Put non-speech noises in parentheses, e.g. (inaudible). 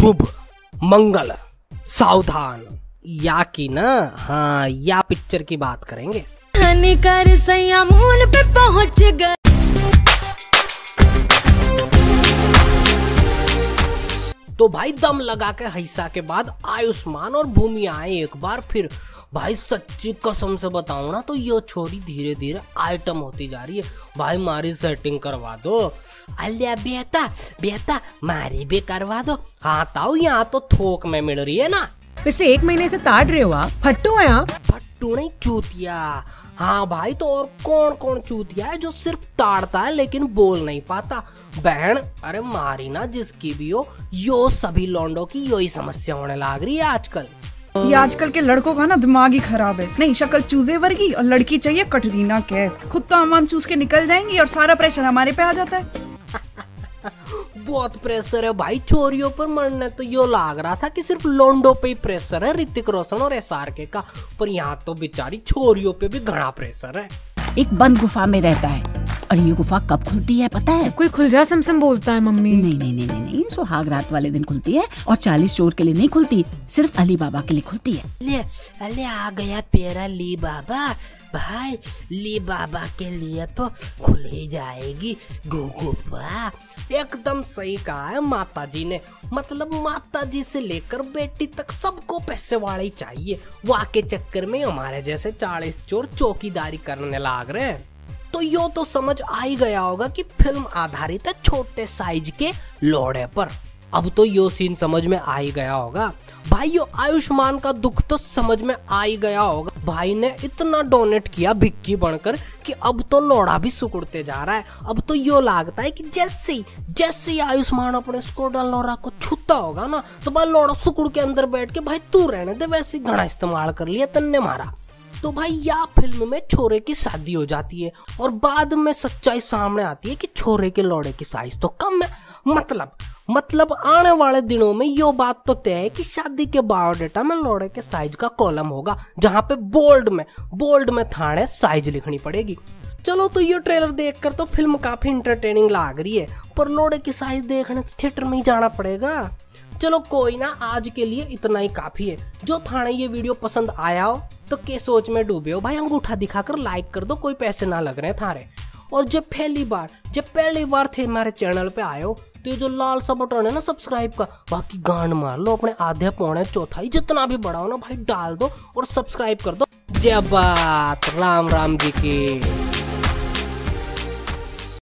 शुभ मंगल सावधान। या की ना हाँ या पिक्चर की बात करेंगे। कर सैया मून पे पहुँच गए। तो भाई दम लगा के हिस्सा के बाद आयुष्मान और भूमि आए एक बार फिर भाई सच्ची कसम से बताऊँ ना तो ये छोरी धीरे धीरे आइटम होती जा रही है। भाई मारी सेटिंग करवा दो। अलिया बेहता बेटा मारी भी करवा दो। हाँ ताऊ यहाँ तो थोक में मिल रही है ना। पिछले एक महीने से ताड़ रहे हो आप। फट्टू है आप। फट्टू नहीं चूतिया। हाँ भाई तो और कौन कौन चूतिया है जो सिर्फ़ ताड़ता है लेकिन बोल नहीं पाता? बहन अरे मारी ना जिसकी भी हो यो सभी लौंडों की यो ही समस्या होने लग रही है आजकल। ये आजकल के लड़कों का ना दिमाग ही खराब है। नहीं शक्ल चूजे वर्गी और लड़की चाहिए कटरीना कैफ खुद तो हम हम चूस के निकल जाएँगे और सारा प्रेशर हमारे पे आ जाता है। (laughs) बहुत प्रेशर है भाई चोरियों पर मरने तो यो लाग रहा था कि सिर्फ़ लोंडो पे ही प्रेशर है ऋतिक रोशन और एस आर के का। पर यहाँ तो बेचारी छोरियों पे भी घना प्रेशर है। एक बंद गुफा में रहता है। और ये गुफा कब खुलती है पता है? कोई खुलजा समसम बोलता है मम्मी। नहीं नहीं नहीं नहीं नहीं सुहाग रात वाले दिन खुलती है और चालीस चोर के लिए नहीं खुलती सिर्फ़ अली बाबा के लिए खुलती है। ले अले आ गया तेरा ली बाबा। भाई ली बाबा के लिए तो खुल ही जाएगी गो गुफा। एकदम सही कहा है माता जी ने। मतलब माता जी से लेकर बेटी तक सबको पैसे वाले ही चाहिए। वाह के चक्कर में हमारे जैसे चालीस चोर चौकीदारी करने लाग रहे हैं। तो यो तो समझ आ ही गया होगा कि फ़िल्म आधारित है छोटे साइज़ के लोड़े पर। अब तो यो सीन समझ में आ ही गया होगा। भाई, यो आयुष्मान का दुख तो समझ में आ ही गया होगा। भाई ने इतना डोनेट किया भिक्की बनकर कि अब तो लोड़ा भी सुकुड़ते जा रहा है। अब तो यो लगता है कि जैसे जैसे आयुष्मान अपने स्कोडा लोड़ा को छूता होगा ना तो भाई लोड़ा सुकुड़ के अंदर बैठ के, भाई तू रहने दे, वैसे घना इस्तेमाल कर लिया तन्ने मारा। तो भाई या फ़िल्म में छोरे की शादी हो जाती है और बाद में सच्चाई सामने आती है कि छोरे के लोड़े की साइज़ तो कम है। मतलब मतलब आने वाले दिनों में यो बात तो तय है कि शादी के बायोडेटा में लोड़े के साइज़ का कॉलम होगा, जहाँ पे बोल्ड में बोल्ड में थाने साइज़ लिखनी पड़ेगी। चलो तो ये ट्रेलर देखकर तो फ़िल्म काफ़ी इंटरटेनिंग लग रही है, पर लोड़े की साइज़ देखने थिएटर में ही जाना पड़ेगा। चलो कोई ना, आज के लिए इतना ही काफ़ी है। जो थाने ये वीडियो पसंद आया हो तो के सोच में डूबे हो? भाई, अंगूठा दिखाकर लाइक कर दो, कोई पैसे ना लग रहे थारे। और जब पहली बार, जब पहली बार थे हमारे चैनल पे आए हो तो ये जो लाल सा बटन है ना सब्सक्राइब का, बाकी गांड मार लो, अपने आधे पौने चौथाई जितना भी बड़ा हो ना, भाई, डाल दो और सब्सक्राइब कर दो। जय बात, राम राम जी की।